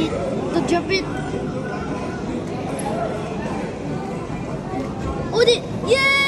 Oh, the, the jump it. Oh, the, yay!